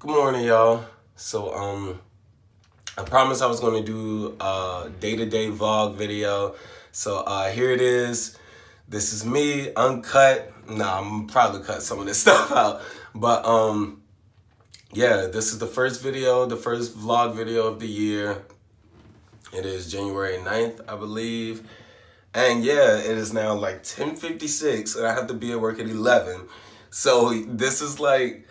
Good morning, y'all. So, um, I promised I was gonna do a day-to-day vlog video. So, uh, here it is. This is me, uncut. Nah, I'm probably cut some of this stuff out. But, um, yeah, this is the first video, the first vlog video of the year. It is January 9th, I believe. And yeah, it is now like 10.56 and I have to be at work at 11. So this is like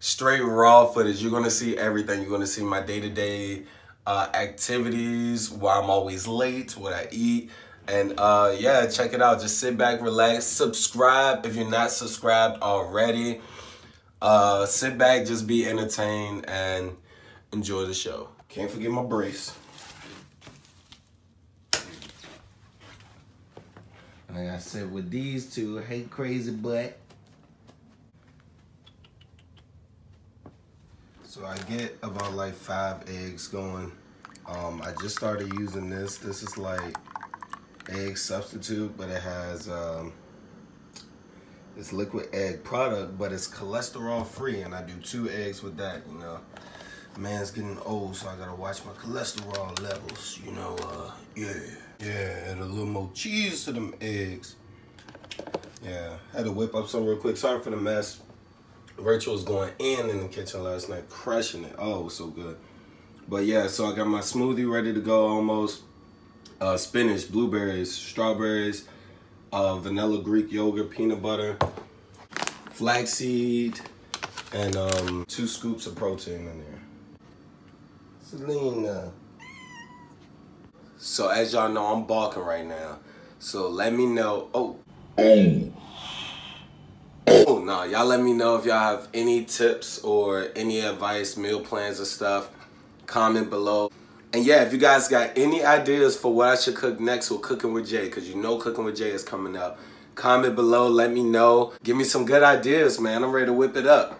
straight raw footage. You're gonna see everything. You're gonna see my day-to-day uh, activities, why I'm always late, what I eat. And uh, yeah, check it out. Just sit back, relax, subscribe if you're not subscribed already. Uh, sit back, just be entertained and enjoy the show. Can't forget my brace. Like I said, with these two, hey crazy butt. So I get about like five eggs going. Um, I just started using this. This is like egg substitute, but it has um, this liquid egg product, but it's cholesterol free, and I do two eggs with that. You know, man's getting old, so I gotta watch my cholesterol levels. You know, uh, yeah, yeah, add a little more cheese to them eggs. Yeah, had to whip up some real quick. Sorry for the mess. Rachel was going in in the kitchen last night, crushing it. Oh, it was so good. But yeah, so I got my smoothie ready to go almost. Uh, spinach, blueberries, strawberries, uh, vanilla Greek yogurt, peanut butter, flaxseed, and um, two scoops of protein in there. Selena. So as y'all know, I'm balking right now. So let me know. Oh. Oh. No, y'all let me know if y'all have any tips or any advice, meal plans or stuff. Comment below. And yeah, if you guys got any ideas for what I should cook next with Cooking with Jay, because you know Cooking with Jay is coming up, comment below, let me know. Give me some good ideas, man. I'm ready to whip it up.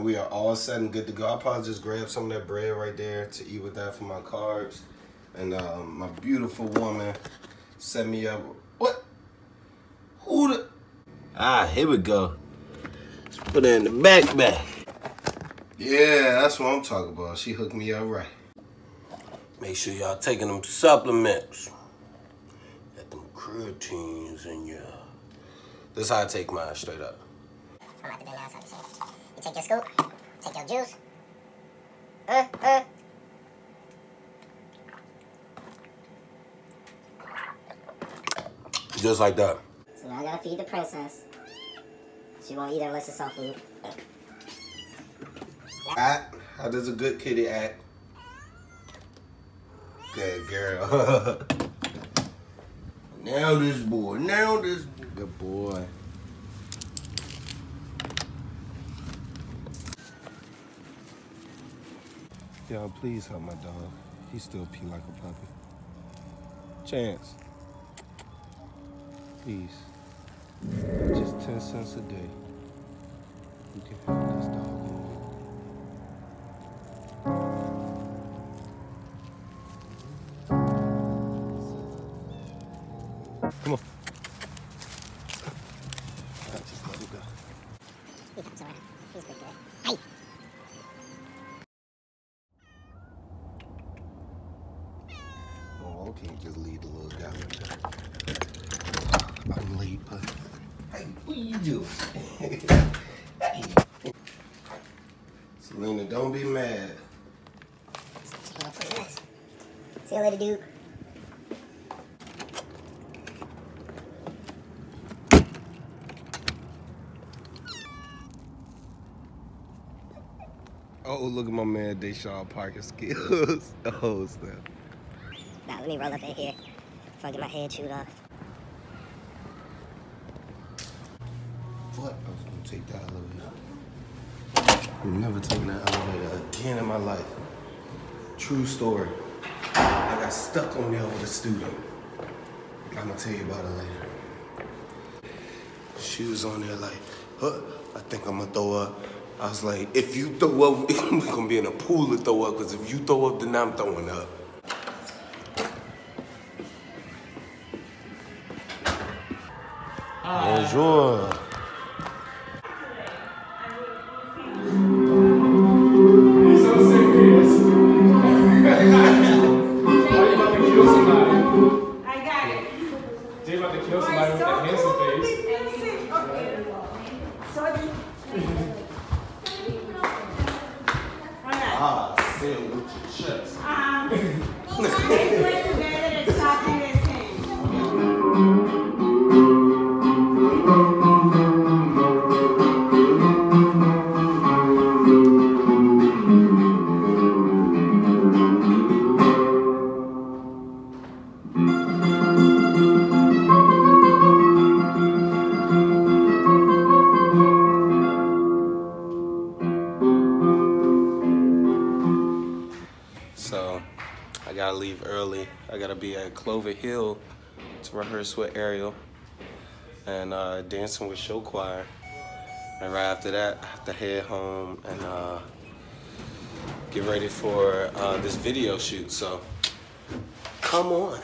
And we are all set and good to go. I'll probably just grab some of that bread right there to eat with that for my carbs. And um, my beautiful woman set me up. What? Who the? Ah, here we go. Let's put it in the backpack. Yeah, that's what I'm talking about. She hooked me up right. Make sure y'all taking them supplements. Got them creatines in ya. This is how I take mine straight up. I'm about to do now something. You take your scoop, take your juice. Uh, uh. Just like that. So now I gotta feed the princess. She won't eat unless it's soft food. Act. How does a good kitty act? Good girl. now this boy. Now this good boy. Y'all, please help my dog. He still pee like a puppy. Chance. Please. Just 10 cents a day. You can help this dog. Come on. Don't be mad. She gonna put next. See you later, dude. Oh, look at my man Deshaun Parker skills. oh, snap. Nah, let me roll up in here before I get my head chewed off. What? I was gonna take that elevator. I'm never taking that elevator again in my life. True story. I got stuck on there with a student. I'm gonna tell you about it later. She was on there like, huh, I think I'm gonna throw up. I was like, if you throw up, we're gonna be in a pool to throw up, because if you throw up, then I'm throwing up. Bonjour. Rehearse with Ariel and uh, dancing with show choir. And right after that, I have to head home and uh, get ready for uh, this video shoot. So come on.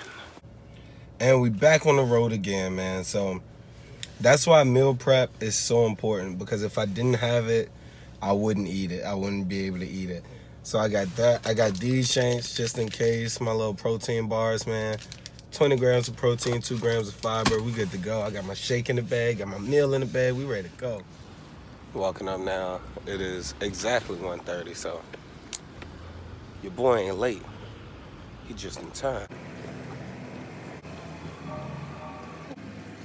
And we back on the road again, man. So that's why meal prep is so important because if I didn't have it, I wouldn't eat it. I wouldn't be able to eat it. So I got that. I got these shanks just in case. My little protein bars, man. 20 grams of protein, 2 grams of fiber. We good to go. I got my shake in the bag, got my meal in the bag. We ready to go. Walking up now. It is exactly 1.30, so your boy ain't late. He just in time.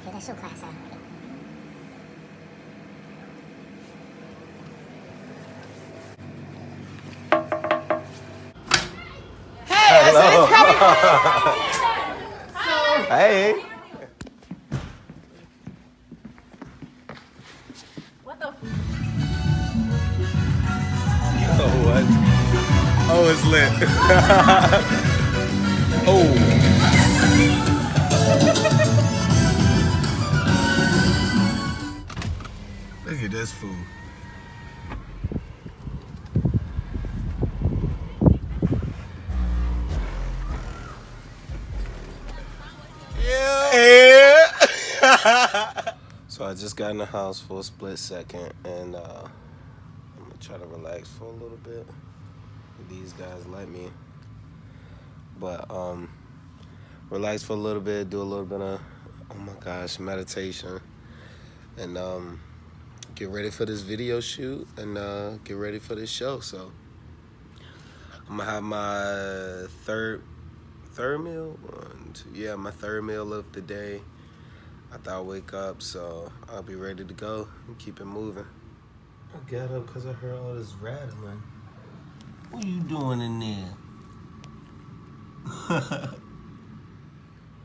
Get that shoe class out. Hello. Hey. What the? Oh, what? Oh, it's lit. oh. Look at this food. I just got in the house for a split second and uh, I'm gonna try to relax for a little bit. These guys let me. But um relax for a little bit, do a little bit of oh my gosh, meditation. And um get ready for this video shoot and uh get ready for this show. So I'm gonna have my third third meal. One, two, yeah, my third meal of the day. After I wake up, so I'll be ready to go and keep it moving. I got up because I heard all this rattling. What are you doing in there?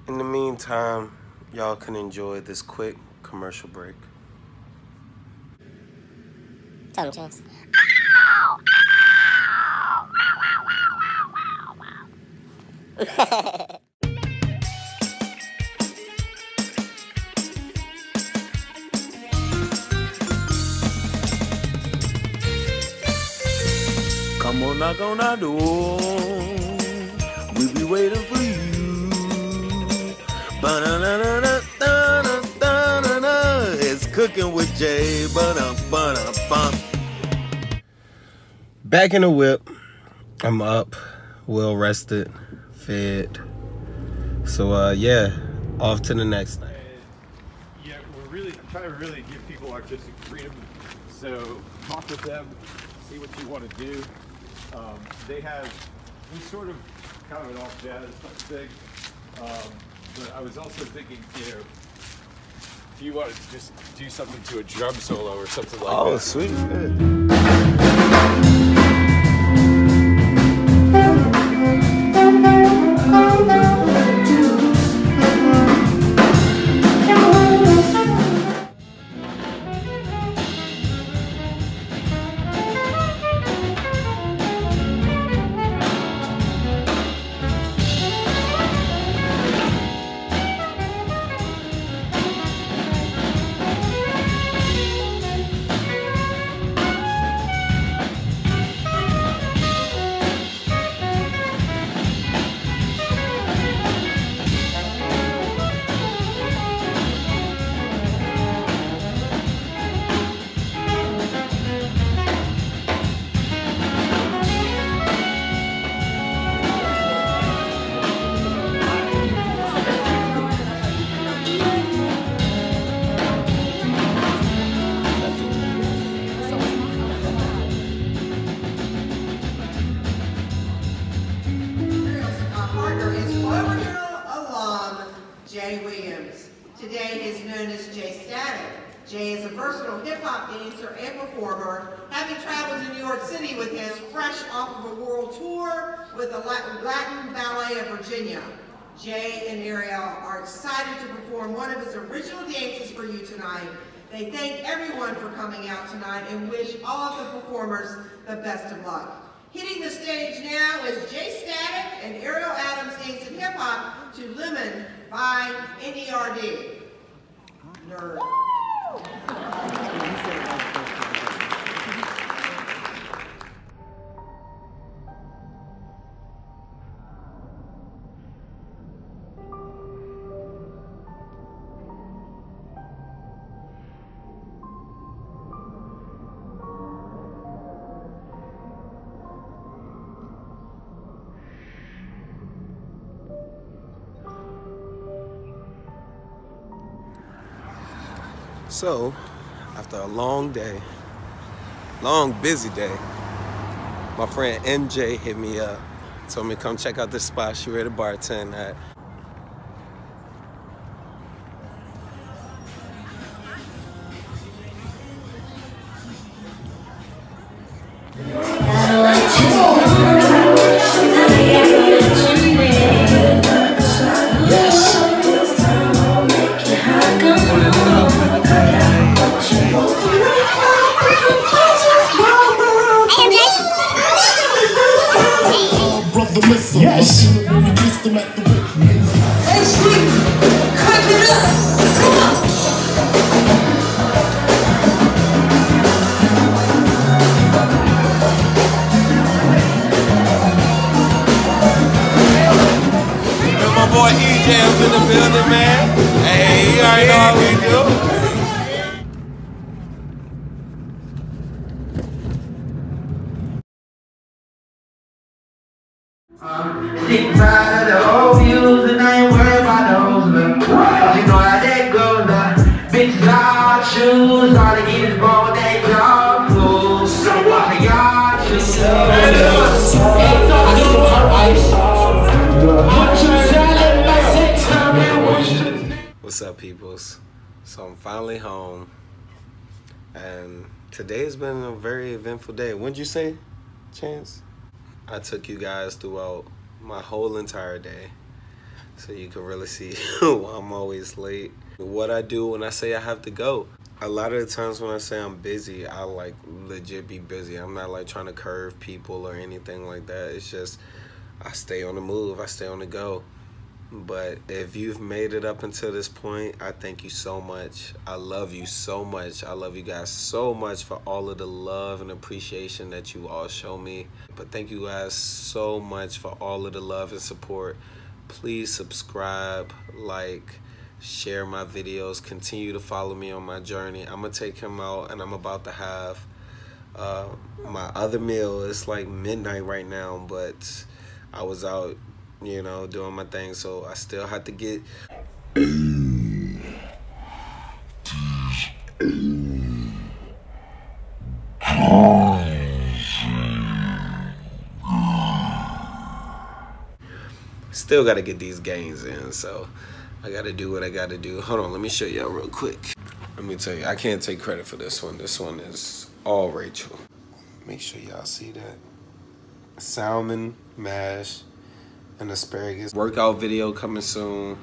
in the meantime, y'all can enjoy this quick commercial break. Tell him, Chance. Knock on our door. We be waiting for you. Ba-na-na-na-na-na-na-na-na. It's cooking with Jay. Ba-dum-ba-dum-bum. Back in the whip. I'm up, well rested, fed. So uh yeah, off to the next night. Yeah, we're really I'm trying to really give people artistic freedom. So talk with them, see what you want to do. Um, they have we sort of kind of an off jazz thing, um, but I was also thinking, you know, if you want to just do something to a drum solo or something like Oh that. Oh, sweet. Dancer and performer, having traveled to New York City with his fresh off of a world tour with the Latin Ballet of Virginia. Jay and Ariel are excited to perform one of his original dances for you tonight. They thank everyone for coming out tonight and wish all of the performers the best of luck. Hitting the stage now is Jay Static and Ariel Adams dancing hip hop to Lemon by NERD. Nerd. So, after a long day, long busy day, my friend MJ hit me up, told me to come check out this spot she ready to bartend at. Tired of the old views and I ain't worried about those look. You know how that goes now. Bitches all choose, all they eat is bone, they dog food. So what y'all choose? What's up, peoples? So I'm finally home, and today has been a very eventful day. What'd you say, Chance? I took you guys throughout my whole entire day, so you can really see why I'm always late. What I do when I say I have to go. A lot of the times when I say I'm busy, I like legit be busy. I'm not like trying to curve people or anything like that. It's just I stay on the move. I stay on the go. But if you've made it up until this point, I thank you so much. I love you so much. I love you guys so much for all of the love and appreciation that you all show me. But thank you guys so much for all of the love and support. Please subscribe, like, share my videos, continue to follow me on my journey. I'm gonna take him out and I'm about to have uh, my other meal. It's like midnight right now, but I was out you know, doing my thing. So I still had to get. Still got to get these gains in. So I got to do what I got to do. Hold on, let me show y'all real quick. Let me tell you, I can't take credit for this one. This one is all Rachel. Make sure y'all see that. Salmon mash and asparagus. Workout video coming soon.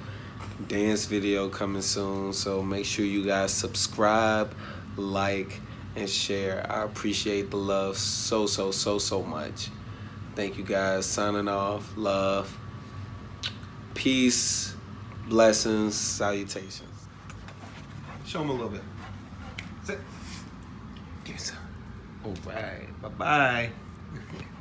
Dance video coming soon. So make sure you guys subscribe, like, and share. I appreciate the love so, so, so, so much. Thank you guys. Signing off. Love. Peace. Blessings. Salutations. Show them a little bit. Sit. Give me some. All right. Bye-bye.